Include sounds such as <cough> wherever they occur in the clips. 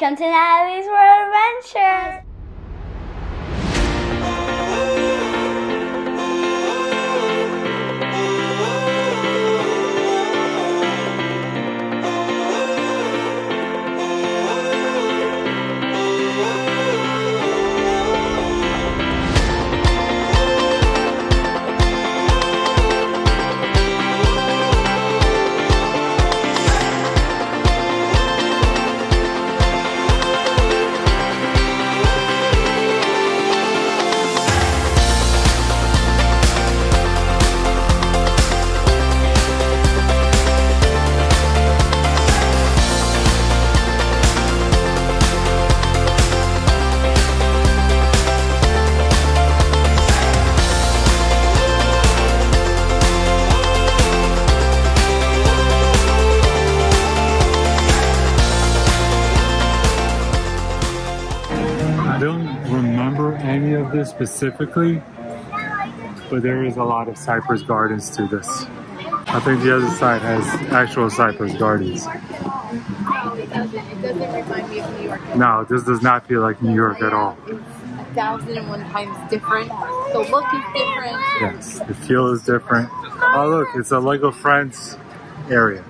Welcome to Natalie's World Adventure. This specifically, but there is a lot of cypress gardens to this. I think the other side has actual cypress gardens. No, it doesn't. It doesn't remind me of New York. No, this does not feel like New York at all. It's a thousand and one times different. The look is different. Yes, the feel is different. Oh look, it's a Lego Friends area.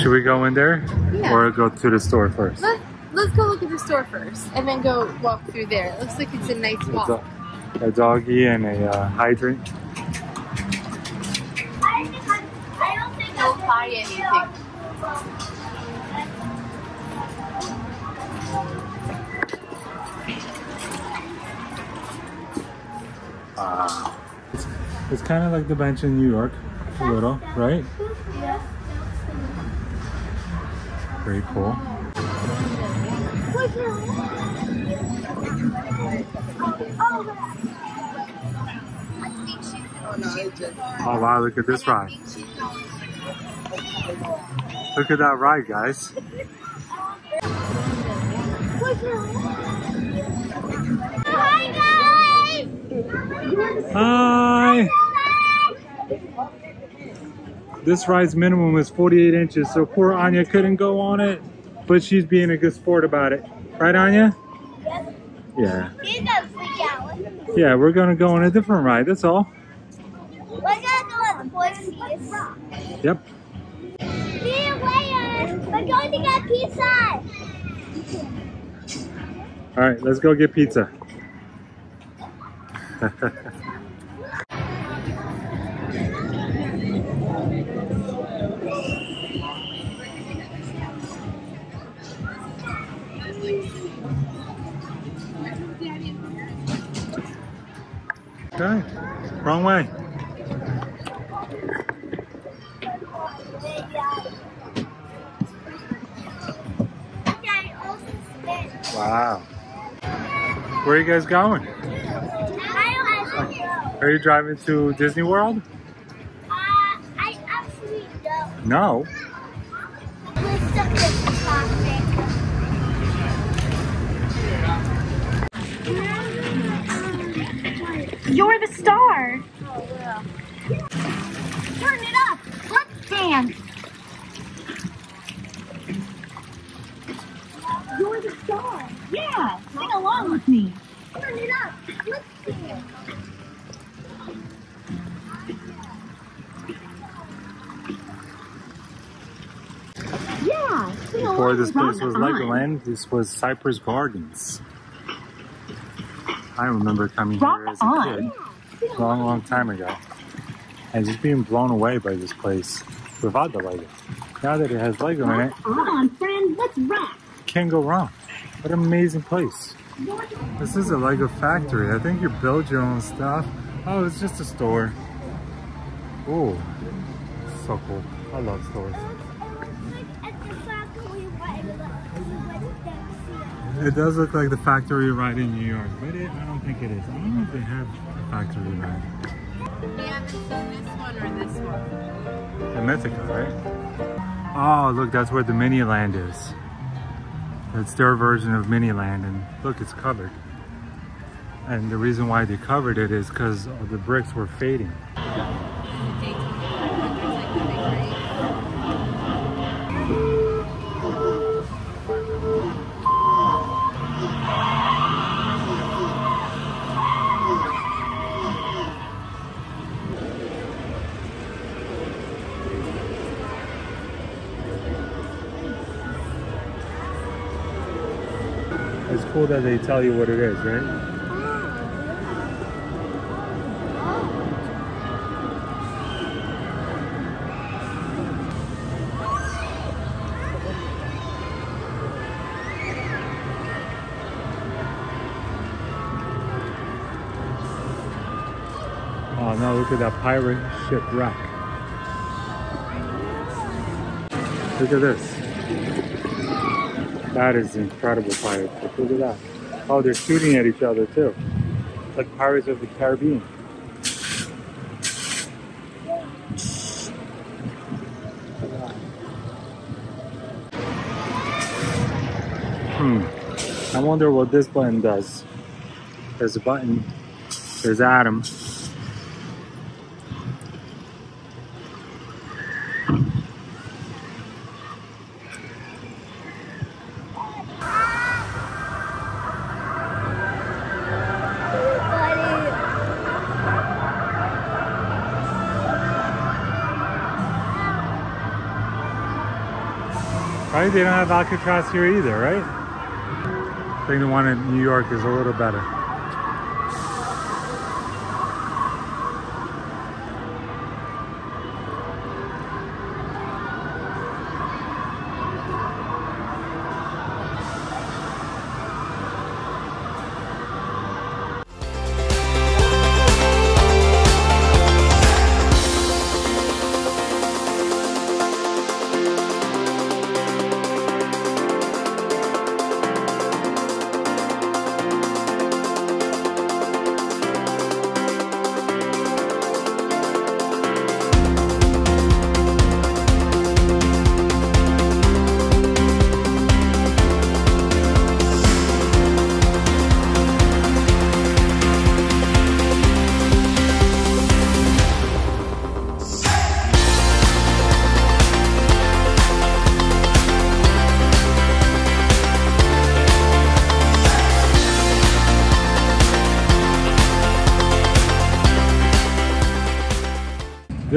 Should we go in there Yeah. or go to the store first? Let, let's go look at the store first and then go walk through there. It looks like it's a nice walk. A, doggy and a uh, hydrant. Don't buy anything. Uh, it's it's kind of like the bench in New York, a little, right? Very cool. Oh wow, look at this ride. Look at that ride, guys. Hi Hi! This ride's minimum is 48 inches, so poor Anya couldn't go on it, but she's being a good sport about it. Right, Anya? Yeah. He's gonna freak out. Yeah, we're gonna go on a different ride, that's all. We're gonna go on the horses. Yep. You later. We're going to get pizza. All right, let's go get pizza. <laughs> <laughs> Okay, wrong way. Okay, also spin. Wow. Where are you guys going? I don't know. Are you driving to Disney World? Uh, I actually don't. No. You're the star. Turn it up. Let's dance. You're the star. Yeah, sing along with me. Turn it up. Let's dance. Yeah, sing Before this place was Rock on. Legoland, this was Cypress Gardens. I remember coming Rock here as a on. kid, a long, long time ago, and just being blown away by this place without the Lego. Now that it has Lego in it, Come on, friend, let's rock. can't go wrong. What an amazing place. This is a Lego factory. I think you build your own stuff. Oh, it's just a store. Oh, so cool. I love stores. At the factory, right? Like, that's It does look like the factory ride in New York, but it, I don't think it is. I don't know if they have a factory ride. We haven't seen this one or this one. In Mythica, right? Oh, look, that's where the mini land is. It's their version of mini land, and look, it's covered. And the reason why they covered it is because the bricks were fading. Cool that they tell you what it is, right? Oh no, look at that pirate shipwreck. Look at this. That is incredible pirate ship. Look at that. Oh, they're shooting at each other too. It's like Pirates of the Caribbean. Hmm. I wonder what this button does. There's a button. There's Adam. They don't have Alcatraz here either, right? I think the one in New York is a little better.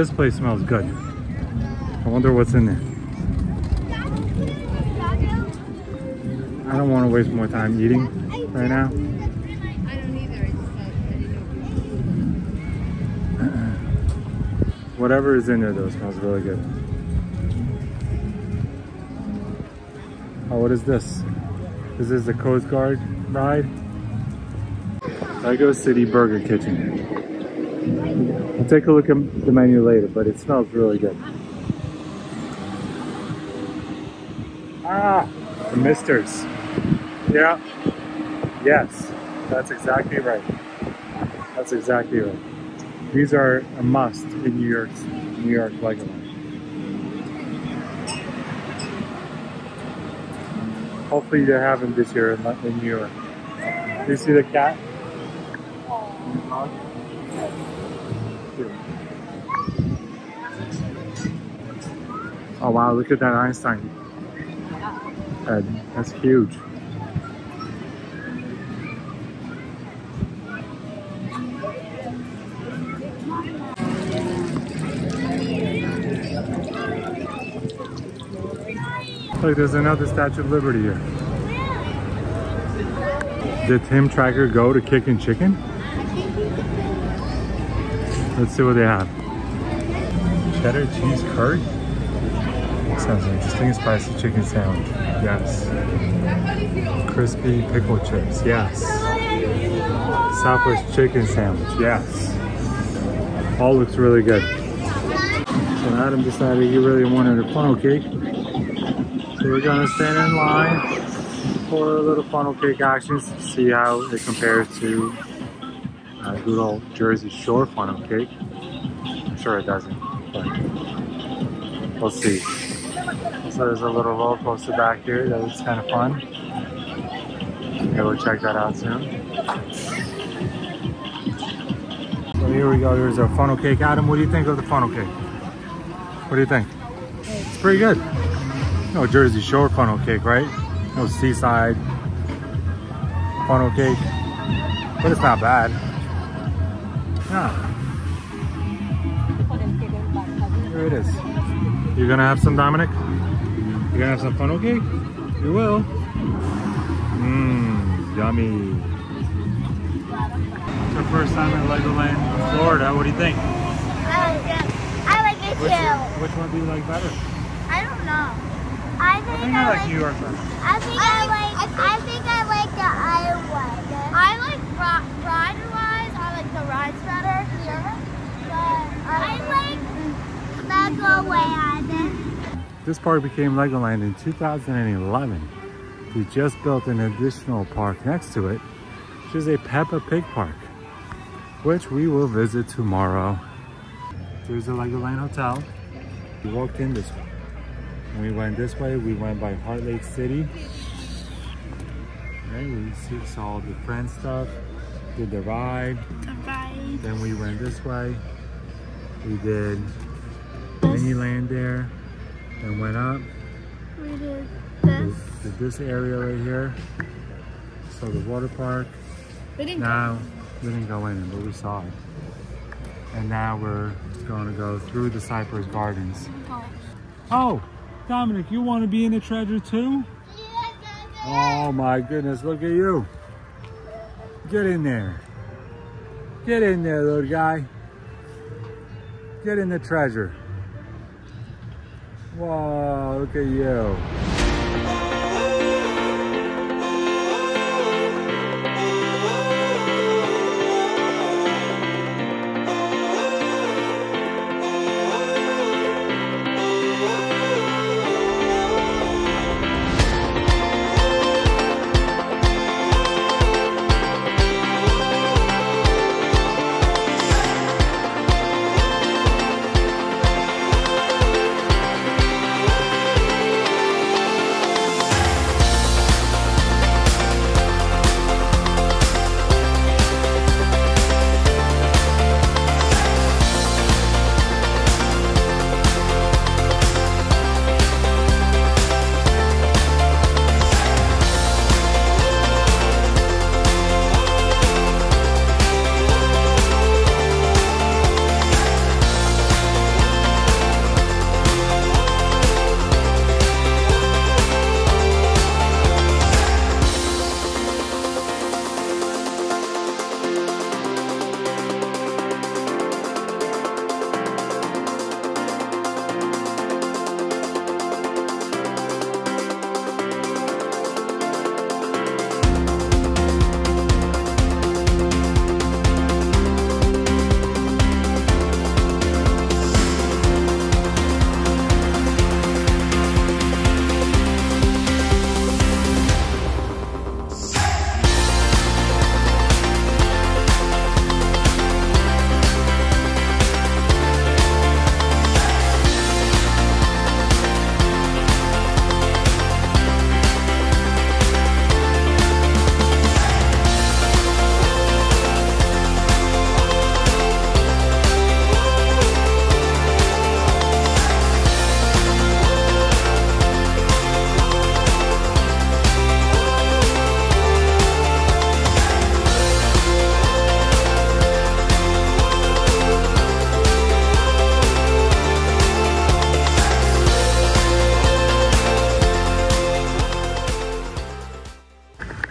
This place smells good. I wonder what's in there. I don't want to waste more time eating right now. <clears throat> Whatever is in there though smells really good. Oh, what is this? This is the Coast Guard ride. Lego City Burger Kitchen. I'll take a look at the menu later, but it smells really good. Ah, the misters. Yeah. Yes, that's exactly right. That's exactly right. These are a must in New York's New York Legoland. Hopefully they have them this year in, in New York. Do you see the cat? Oh wow, look at that Einstein. That's huge. Look, there's another Statue of Liberty here. Did Tim Tracker go to Kickin' Chicken? Let's see what they have. Cheddar cheese curd? Sounds interesting. Spicy chicken sandwich. Yes. Crispy pickle chips. Yes. Southwest chicken sandwich. Yes. All looks really good. So Adam decided he really wanted a funnel cake. So we're gonna stand in line for a little funnel cake action to see how it compares to a good old Jersey Shore funnel cake. I'm sure it doesn't, but we'll see. So there's a little roller coaster back here that looks kind of fun. We'll check that out soon. So here we go. Here's our funnel cake. Adam, what do you think of the funnel cake? What do you think? It's pretty good. No Jersey Shore funnel cake, right? No seaside funnel cake. But it's not bad. Yeah. Here it is. You're gonna have some, Dominic? You're gonna have some funnel cake? You will. Mmm. Yummy. It's our first time in Legoland, Florida. What do you think? I like it. I like it Which, too. which one do you like better? I don't know. I I think think I like New York better. I think I, like. I think I like the Iowa. I like ride wise. I like the rides better here. But uh, I like Legoland. This park became Legoland in 2011. We just built an additional park next to it, which is a Peppa Pig park, which we will visit tomorrow. There's the Legoland Hotel. We walked in this way. When we went this way, we went by Heartlake City. Right, we saw the friend stuff, did the ride. Right. Then we went this way. We did Miniland there. Then went up. We did this. did this area right here. So the water park. We didn't Now we didn't go in, but we saw it. And now we're going to go through the Cypress Gardens. Oh, Dominic, you want to be in the treasure too? Oh my goodness, look at you. Get in there. Get in there, little guy. Get in the treasure. Whoa, look at you.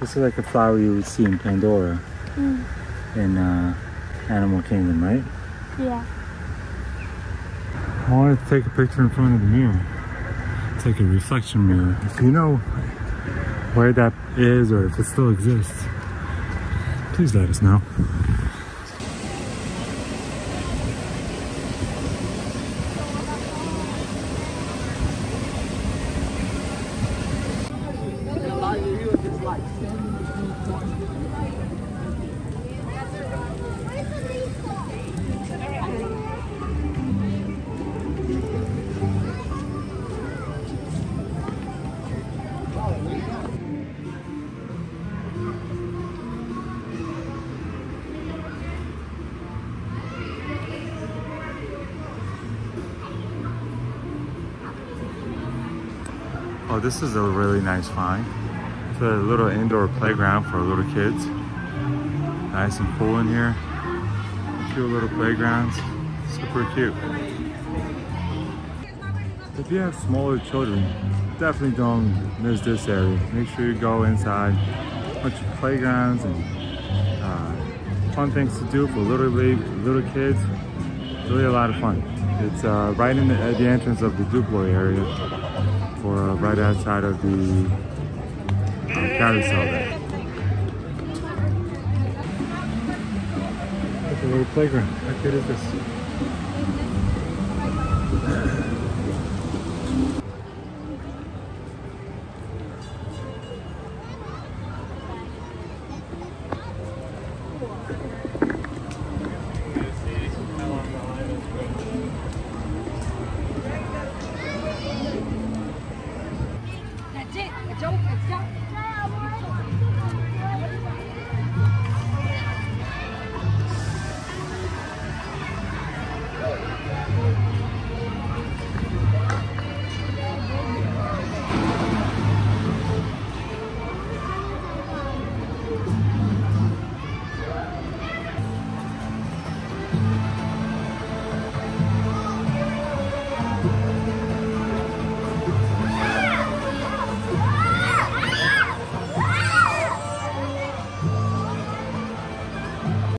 This is like a flower you would see in Pandora in uh, Animal Kingdom, right? Yeah. I wanted to take a picture in front of the mirror. Take a reflection mirror. If you know where that is or if it still exists, please let us know. Oh, this is a really nice find. A little indoor playground for little kids. Nice and cool in here. Cute little playgrounds. Super cute. If you have smaller children, definitely don't miss this area. Make sure you go inside. A bunch of playgrounds and uh, fun things to do for little little kids. Really a lot of fun. It's uh, right in the, at the entrance of the Duplo area, or uh, right outside of the carousel there. Look at the little playground. How good is this?